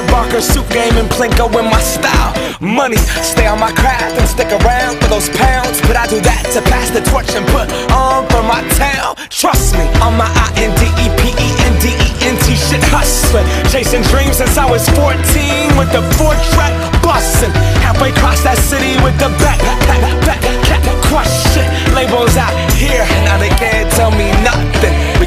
Got Barker suit game and Plinko in my style. Money, stay on my craft and stick around for those pounds. But I do that to pass the torch and put on for my town. Trust me, on my I N D E P E N D E N T shit hustling. Chasing dreams since I was 14 with the